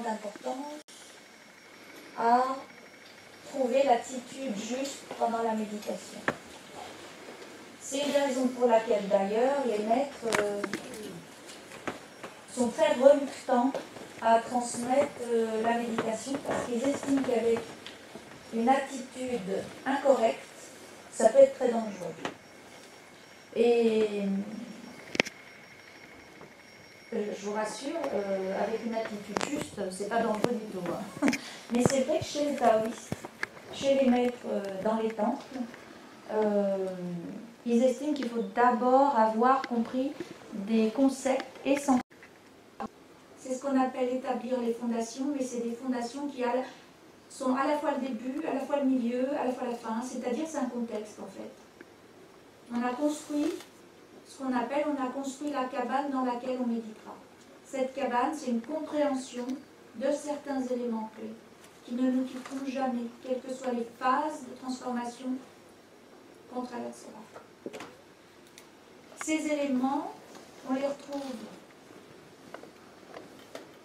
d'importance à trouver l'attitude juste pendant la méditation. C'est une raison pour laquelle d'ailleurs les maîtres euh, sont très reluctants à transmettre euh, la méditation parce qu'ils estiment qu'avec une attitude incorrecte, ça peut être très dangereux. Et je vous rassure, euh, avec une attitude juste, c'est pas dangereux du tout. hein. Mais c'est vrai que chez les taoïstes, chez les maîtres euh, dans les temples, euh, ils estiment qu'il faut d'abord avoir compris des concepts essentiels. C'est ce qu'on appelle établir les fondations, mais c'est des fondations qui sont à la fois le début, à la fois le milieu, à la fois la fin, c'est-à-dire c'est un contexte en fait. On a construit qu'on appelle, on a construit la cabane dans laquelle on méditera. Cette cabane, c'est une compréhension de certains éléments clés qui ne nous quitteront jamais, quelles que soient les phases de transformation qu'on traversera. Ces éléments, on les retrouve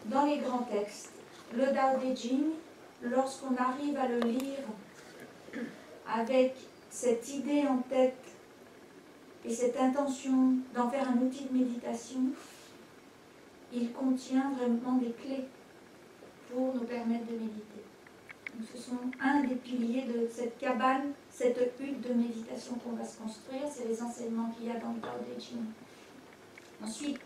dans les grands textes. Le Ching, lorsqu'on arrive à le lire avec cette idée en tête et cette intention d'en faire un outil de méditation, il contient vraiment des clés pour nous permettre de méditer. Donc, ce sont un des piliers de cette cabane, cette hutte de méditation qu'on va se construire, c'est les enseignements qu'il y a dans le Tao Te Ching. Ensuite,